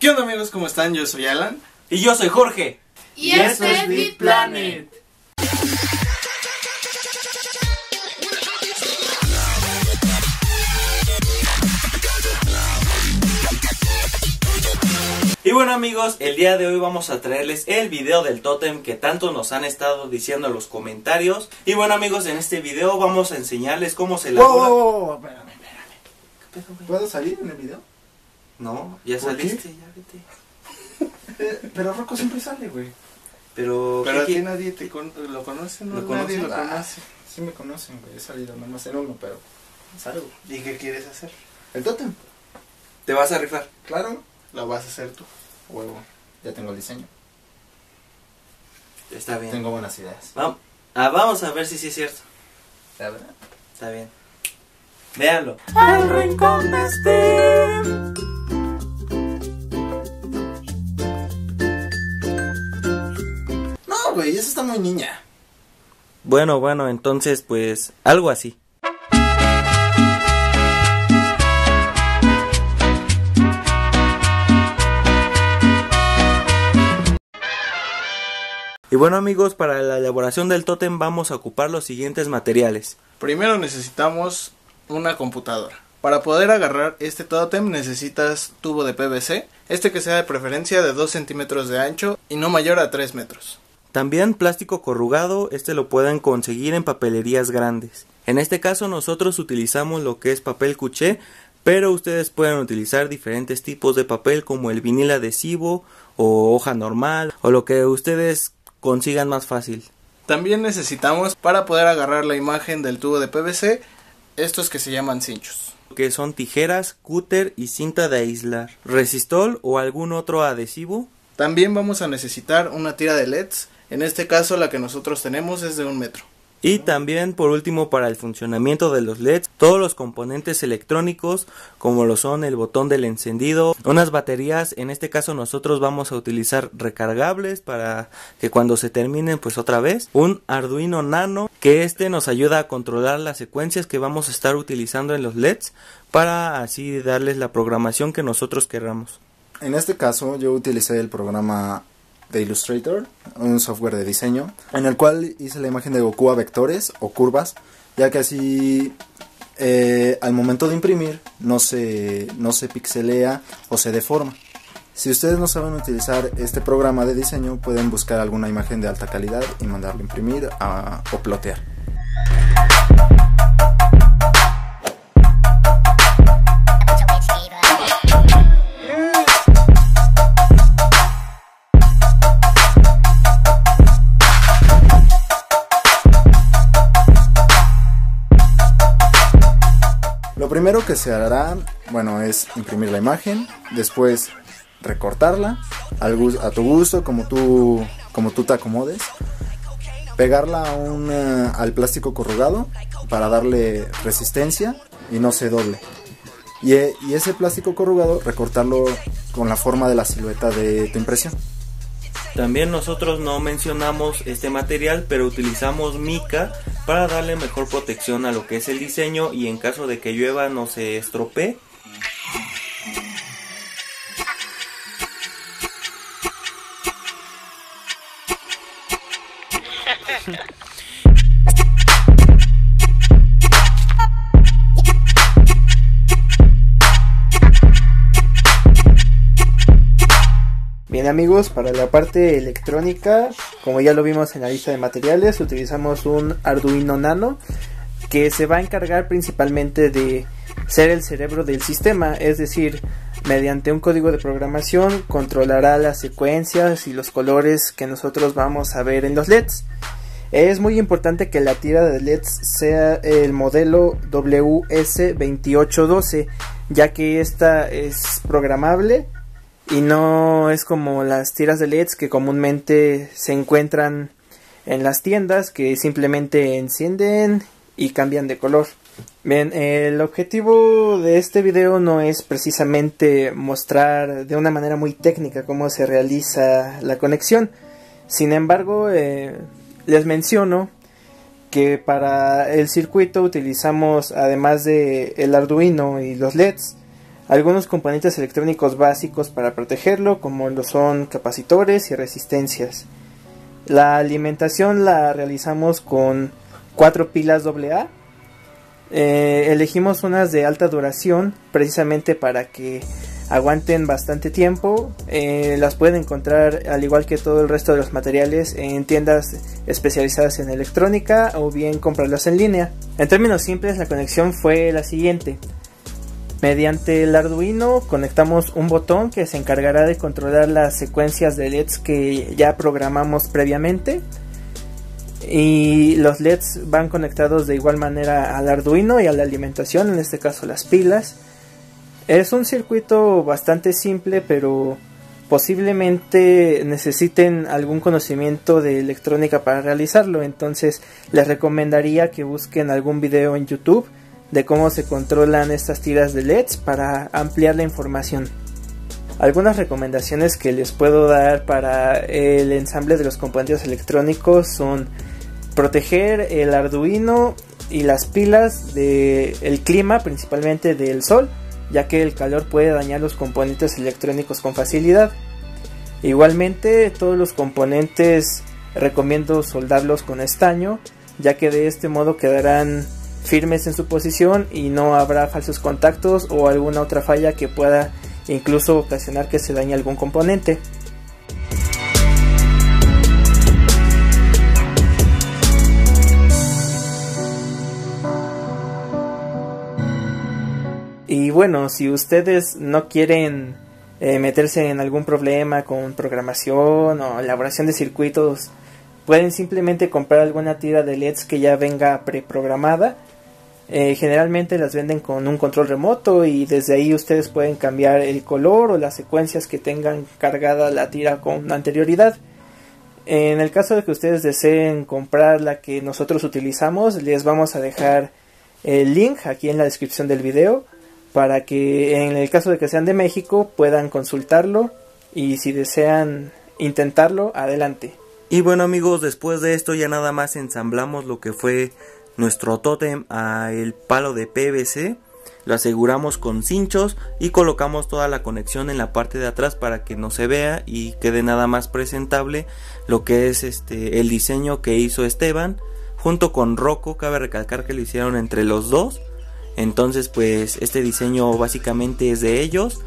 ¿Qué onda amigos? ¿Cómo están? Yo soy Alan. Y yo soy Jorge. Y, esto es Beat Planet. Y bueno amigos, el día de hoy vamos a traerles el video del tótem que tanto nos han estado diciendo en los comentarios. Y bueno amigos, en este video vamos a enseñarles cómo se elabora... wow, wow, wow, espérame, espérame. ¿Qué pedo, güey? ¿Puedo salir en el video? No, ya saliste, ya vete. Pero Rocco siempre sale, güey. Pero, Pero a ¿qué ti qui- nadie te con- lo conoce, ¿no? ¿Lo nadie conocen? lo Ah. conoce. Sí me conocen, güey. He salido nomás en uno, pero salgo. ¿Y qué quieres hacer? El tótem. te vas a rifar? Claro. Lo vas a hacer tú. Huevo. Ya tengo el diseño. Está bien. Tengo buenas ideas. Vam- ah, vamos a ver si sí es cierto. La verdad. Está bien. Véanlo. El rincón de Steam. Esa está muy niña. Bueno, bueno, entonces pues algo así. Y bueno amigos, para la elaboración del tótem vamos a ocupar los siguientes materiales. Primero necesitamos una computadora. Para poder agarrar este tótem necesitas tubo de PVC, este que sea de preferencia de 2 centímetros de ancho y no mayor a 3 metros. También plástico corrugado, este lo pueden conseguir en papelerías grandes. En este caso nosotros utilizamos lo que es papel cuché, pero ustedes pueden utilizar diferentes tipos de papel como el vinil adhesivo o hoja normal o lo que ustedes consigan más fácil. También necesitamos para poder agarrar la imagen del tubo de PVC estos que se llaman cinchos. Que son tijeras, cúter y cinta de aislar, resistol o algún otro adhesivo. También vamos a necesitar una tira de LEDs, en este caso la que nosotros tenemos es de un metro. Y también por último para el funcionamiento de los LEDs, todos los componentes electrónicos como lo son el botón del encendido, unas baterías, en este caso nosotros vamos a utilizar recargables para que cuando se terminen pues otra vez, un Arduino Nano que este nos ayuda a controlar las secuencias que vamos a estar utilizando en los LEDs para así darles la programación que nosotros querramos. En este caso yo utilicé el programa de Illustrator, un software de diseño, en el cual hice la imagen de Goku a vectores o curvas, ya que así eh, al momento de imprimir no se, no se pixelea o se deforma. Si ustedes no saben utilizar este programa de diseño, pueden buscar alguna imagen de alta calidad y mandarlo a imprimir o plotear. Primero que se hará, bueno, es imprimir la imagen, después recortarla al a tu gusto, como tú, como tú te acomodes, pegarla a un, eh, al plástico corrugado para darle resistencia y no se doble. Y, e- y ese plástico corrugado recortarlo con la forma de la silueta de tu impresión. También nosotros no mencionamos este material, pero utilizamos mica para darle mejor protección a lo que es el diseño y en caso de que llueva no se estropee. Bien amigos, para la parte electrónica, como ya lo vimos en la lista de materiales, utilizamos un Arduino Nano que se va a encargar principalmente de ser el cerebro del sistema, es decir, mediante un código de programación controlará las secuencias y los colores que nosotros vamos a ver en los LEDs. Es muy importante que la tira de LEDs sea el modelo WS2812, ya que esta es programable y no es como las tiras de LEDs que comúnmente se encuentran en las tiendas que simplemente encienden y cambian de color. Bien, el objetivo de este video no es precisamente mostrar de una manera muy técnica cómo se realiza la conexión. Sin embargo, eh, les menciono que para el circuito utilizamos además de el Arduino y los LEDs algunos componentes electrónicos básicos para protegerlo, como lo son capacitores y resistencias. La alimentación la realizamos con cuatro pilas AA. Eh, elegimos unas de alta duración precisamente para que aguanten bastante tiempo. Eh, las pueden encontrar al igual que todo el resto de los materiales en tiendas especializadas en electrónica o bien comprarlas en línea. En términos simples la conexión fue la siguiente. Mediante el Arduino conectamos un botón que se encargará de controlar las secuencias de LEDs que ya programamos previamente. Y los LEDs van conectados de igual manera al Arduino y a la alimentación, en este caso las pilas. Es un circuito bastante simple, pero posiblemente necesiten algún conocimiento de electrónica para realizarlo. Entonces les recomendaría que busquen algún video en YouTube de cómo se controlan estas tiras de LEDs para ampliar la información. Algunas recomendaciones que les puedo dar para el ensamble de los componentes electrónicos son proteger el Arduino y las pilas del clima, principalmente del sol, ya que el calor puede dañar los componentes electrónicos con facilidad. Igualmente, todos los componentes recomiendo soldarlos con estaño, ya que de este modo quedarán firmes en su posición y no habrá falsos contactos o alguna otra falla que pueda incluso ocasionar que se dañe algún componente. Y bueno, si ustedes no quieren eh, meterse en algún problema con programación o elaboración de circuitos, pueden simplemente comprar alguna tira de LEDs que ya venga preprogramada eh, generalmente las venden con un control remoto y desde ahí ustedes pueden cambiar el color o las secuencias que tengan cargada la tira con anterioridad. En el caso de que ustedes deseen comprar la que nosotros utilizamos, les vamos a dejar el link aquí en la descripción del video para que en el caso de que sean de México puedan consultarlo y si desean intentarlo, adelante. Y bueno amigos, después de esto ya nada más ensamblamos lo que fue nuestro tótem a el palo de PVC lo aseguramos con cinchos y colocamos toda la conexión en la parte de atrás para que no se vea y quede nada más presentable lo que es este el diseño que hizo Esteban junto con Rocco. Cabe recalcar que lo hicieron entre los dos. Entonces pues este diseño básicamente es de ellos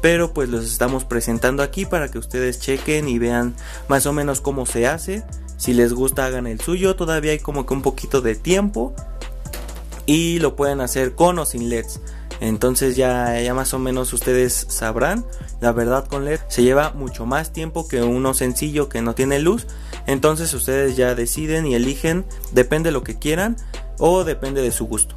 pero pues los estamos presentando aquí para que ustedes chequen y vean más o menos cómo se hace si les gusta hagan el suyo, todavía hay como que un poquito de tiempo y lo pueden hacer con o sin LEDs. Entonces ya, ya más o menos ustedes sabrán. La verdad con LED se lleva mucho más tiempo que uno sencillo que no tiene luz. Entonces ustedes ya deciden y eligen. Depende de lo que quieran o depende de su gusto.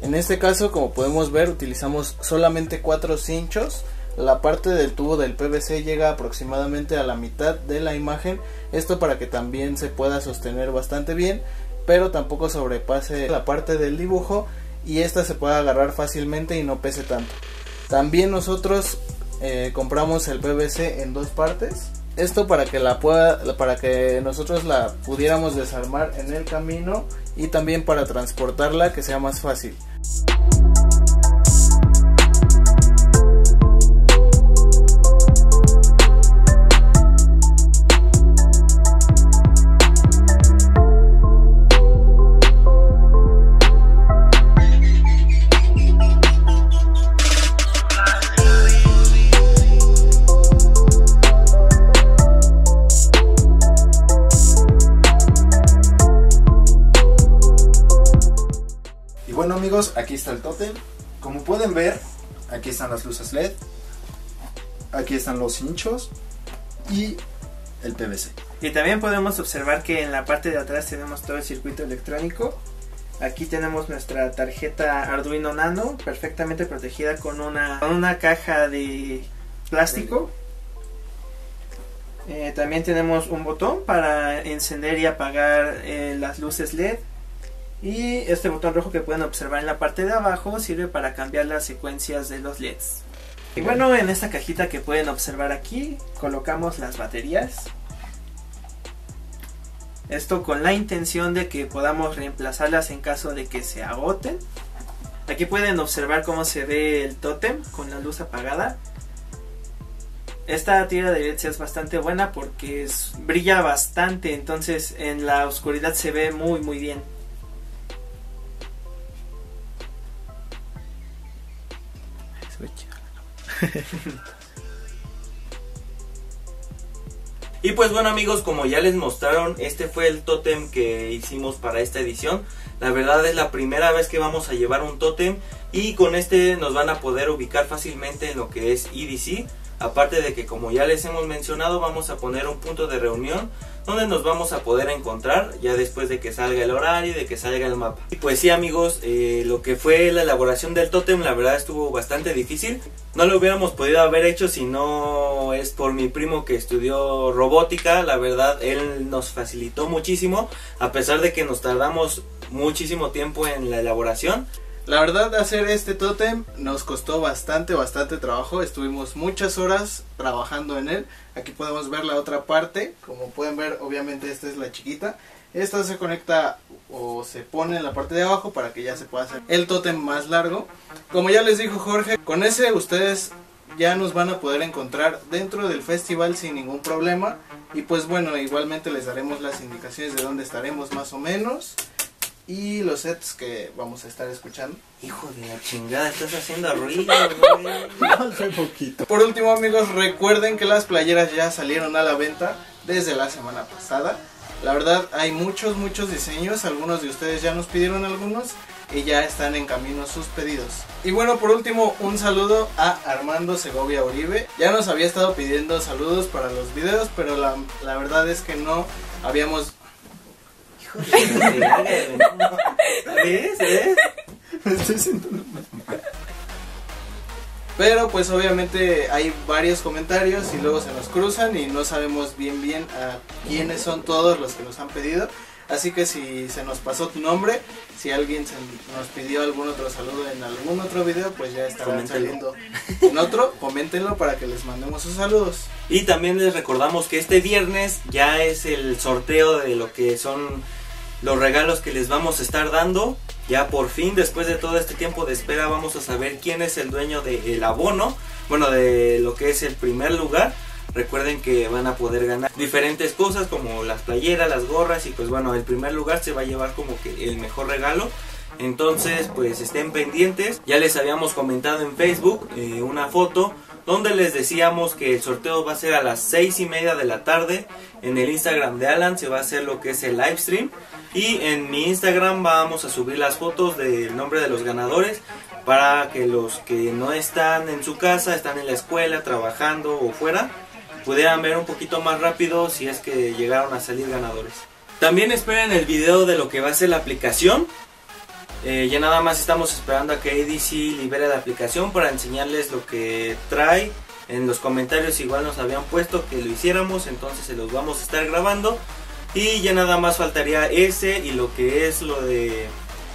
En este caso como podemos ver utilizamos solamente cuatro cinchos la parte del tubo del PVC llega aproximadamente a la mitad de la imagen, esto para que también se pueda sostener bastante bien, pero tampoco sobrepase la parte del dibujo y esta se pueda agarrar fácilmente y no pese tanto. También nosotros eh, compramos el PVC en dos partes, esto para que la pueda, para que nosotros la pudiéramos desarmar en el camino y también para transportarla que sea más fácil. Aquí está el tótem. Como pueden ver, aquí están las luces LED, aquí están los hinchos y el PVC. Y también podemos observar que en la parte de atrás tenemos todo el circuito electrónico. Aquí tenemos nuestra tarjeta Arduino Nano perfectamente protegida con una, con una caja de plástico. Eh, también tenemos un botón para encender y apagar eh, las luces LED y este botón rojo que pueden observar en la parte de abajo sirve para cambiar las secuencias de los LEDs. Y bueno, en esta cajita que pueden observar aquí, colocamos las baterías. Esto con la intención de que podamos reemplazarlas en caso de que se agoten. Aquí pueden observar cómo se ve el tótem con la luz apagada. Esta tira de LEDs es bastante buena porque es- brilla bastante, entonces en la oscuridad se ve muy muy bien. Y pues bueno amigos, como ya les mostraron, este fue el tótem que hicimos para esta edición. La verdad es la primera vez que vamos a llevar un tótem y con este nos van a poder ubicar fácilmente en lo que es EDC. Aparte de que como ya les hemos mencionado vamos a poner un punto de reunión donde nos vamos a poder encontrar ya después de que salga el horario y de que salga el mapa. Y pues sí amigos, eh, lo que fue la elaboración del tótem la verdad estuvo bastante difícil. No lo hubiéramos podido haber hecho si no es por mi primo que estudió robótica. La verdad él nos facilitó muchísimo a pesar de que nos tardamos muchísimo tiempo en la elaboración. La verdad, hacer este tótem nos costó bastante, bastante trabajo. Estuvimos muchas horas trabajando en él. Aquí podemos ver la otra parte. Como pueden ver, obviamente esta es la chiquita. Esta se conecta o se pone en la parte de abajo para que ya se pueda hacer el tótem más largo. Como ya les dijo Jorge, con ese ustedes ya nos van a poder encontrar dentro del festival sin ningún problema. Y pues bueno, igualmente les daremos las indicaciones de dónde estaremos más o menos. Y los sets que vamos a estar escuchando. Hijo de la chingada, estás haciendo ruido, güey. Hace poquito. Por último amigos, recuerden que las playeras ya salieron a la venta desde la semana pasada. La verdad hay muchos, muchos diseños, algunos de ustedes ya nos pidieron algunos y ya están en camino sus pedidos. Y bueno, por último, un saludo a Armando Segovia Uribe. Ya nos había estado pidiendo saludos para los videos, pero la, la verdad es que no habíamos... Hijo de la verga, güey. ¿Ves? ¿Ves? Me estoy sintiendo- Pero pues obviamente hay varios comentarios y luego se nos cruzan y no sabemos bien bien a quiénes son todos los que nos han pedido. Así que si se nos pasó tu nombre, si alguien se nos pidió algún otro saludo en algún otro video, pues ya estarán Coméntenlo. saliendo en otro. Coméntenlo para que les mandemos sus saludos. Y también les recordamos que este viernes ya es el sorteo de lo que son los regalos que les vamos a estar dando. Ya por fin, después de todo este tiempo de espera, vamos a saber quién es el dueño del abono. Bueno, de lo que es el primer lugar. Recuerden que van a poder ganar diferentes cosas como las playeras, las gorras y pues bueno, el primer lugar se va a llevar como que el mejor regalo. Entonces pues estén pendientes. Ya les habíamos comentado en Facebook eh, una foto donde les decíamos que el sorteo va a ser a las seis y media de la tarde. En el Instagram de Alan se va a hacer lo que es el live stream. Y en mi Instagram vamos a subir las fotos del nombre de los ganadores para que los que no están en su casa, están en la escuela, trabajando o fuera, pudieran ver un poquito más rápido si es que llegaron a salir ganadores. También esperen el video de lo que va a ser la aplicación. Eh, ya nada más estamos esperando a que ADC libere la aplicación para enseñarles lo que trae. En los comentarios igual nos habían puesto que lo hiciéramos, entonces se los vamos a estar grabando. Y ya nada más faltaría ese y lo que es lo de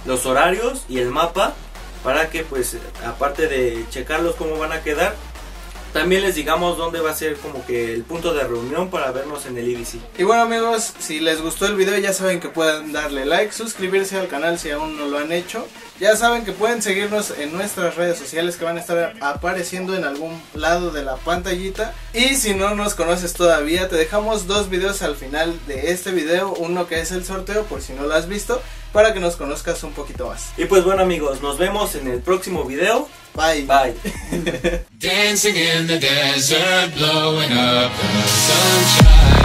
los horarios y el mapa para que pues aparte de checarlos cómo van a quedar, también les digamos dónde va a ser como que el punto de reunión para vernos en el IBC. Y bueno amigos, si les gustó el video ya saben que pueden darle like, suscribirse al canal si aún no lo han hecho. Ya saben que pueden seguirnos en nuestras redes sociales que van a estar apareciendo en algún lado de la pantallita. Y si no nos conoces todavía, te dejamos dos videos al final de este video. Uno que es el sorteo, por si no lo has visto, para que nos conozcas un poquito más. Y pues bueno amigos, nos vemos en el próximo video. Bye. Bye. Dancing in the desert, blowing up the sunshine.